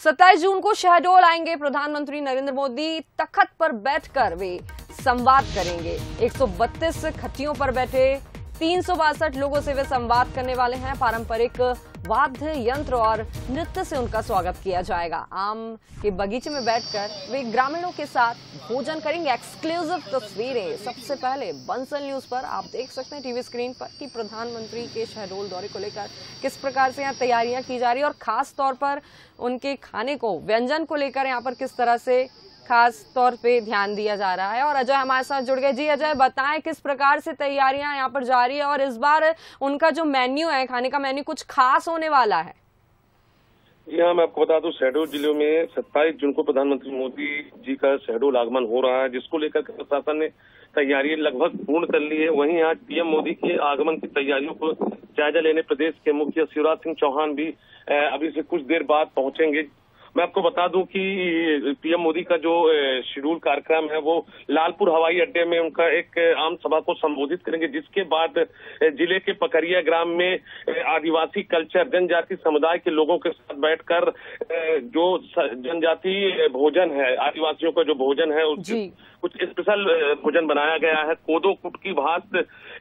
सत्ताईस जून को शहडोल आएँगे प्रधानमंत्री नरेंद्र मोदी। तखत पर बैठकर वे संवाद करेंगे। 132 खटियों पर बैठे। तीन सौ बासठ लोगों से वे संवाद करने वाले हैं। पारंपरिक वाद्य, यंत्र और नृत्य से उनका स्वागत किया जाएगा। आम के बगीचे में बैठकर वे ग्रामीणों के साथ भोजन करेंगे। एक्सक्लूसिव तस्वीरें। सबसे पहले बंसल न्यूज़ पर आप देख सकते हैं टीवी स्क्रीन पर कि प्रधानमंत्री के शहडोल दौरे को लेकर किस प्रकार से यहाँ तैयारियाँ की जा रही है और खास तौर पर उनके खाने को, व्यंजन को लेकर यहाँ पर किस तरह से खास तौर पे ध्यान दिया जा रहा है और अजय हमारे साथ जुड़ गए। जी अजय, बताएँ किस प्रकार से तैयारियाँ यहाँ पर जा रही है और इस बार उनका जो मेन्यू है, खाने का मेन्यू कुछ खास होने वाला है? जी हाँ मैं आपको बता दूँ, शहडोल ज़िले में 27 जून को प्रधानमंत्री मोदी जी का शहडोल आगमन हो रहा है, जिसको लेकर प्रशासन ने तैयारी लगभग पूर्ण कर ली है। वहीं आज पीएम मोदी के आगमन की तैयारियों को जायजा लेने प्रदेश के मुख्य शिवराज सिंह चौहान भी अभी से कुछ देर बाद पहुँचेंगे। मैं आपको बता दूँ कि पीएम मोदी का जो शेड्यूल कार्यक्रम है वो लालपुर हवाई अड्डे में उनका एक आम सभा को संबोधित करेंगे जिसके बाद ज़िले के पकरिया ग्राम में आदिवासी कल्चर जनजाति समुदाय के लोगों के साथ बैठकर जो जनजाति भोजन है आदिवासियों का जो भोजन है उसकी कुछ स्पेशल भोजन बनाया गया है। कोदो कुट की भात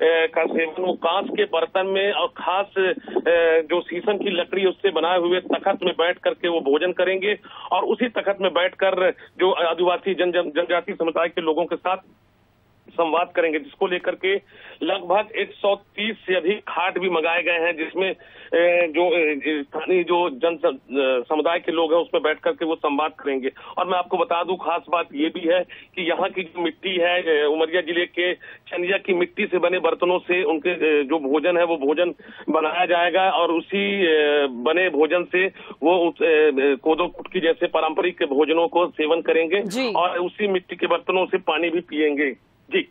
का सेवन वो कांच के बर्तन में और खास जो शीशम की लकड़ी उससे बनाए हुए तखत में बैठ करके वो भोजन करेंगे। और उसी तखत में बैठकर जो आदिवासी जन जनजाति समुदाय के लोगों के साथ संवाद करेंगे जिसको लेकर के लगभग 130 से अधिक खाट भी मंगाए गए हैं जिसमें जो स्थानीय जो जन समुदाय के लोग हैं उसमें बैठ करके वो संवाद करेंगे। और मैं आपको बता दूँ खास बात ये भी है कि यहाँ की जो मिट्टी है उमरिया ज़िले के चनिया की मिट्टी से बने बर्तनों से उनके जो भोजन है वो भोजन बनाया जाएगा और उसी बने भोजन से वो कोदो कुटकी जैसे पारंपरिक भोजनों को सेवन करेंगे और उसी मिट्टी के बर्तनों से पानी भी पियेंगे। जी।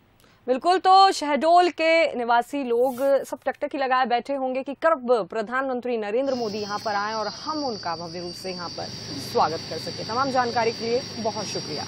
बिल्कुल तो शहडोल के निवासी लोग सब टकटकी लगाए बैठे होंगे कि कब प्रधानमंत्री नरेंद्र मोदी यहाँ पर आए और हम उनका भव्य रूप से यहाँ पर स्वागत कर सके। तमाम जानकारी के लिए बहुत शुक्रिया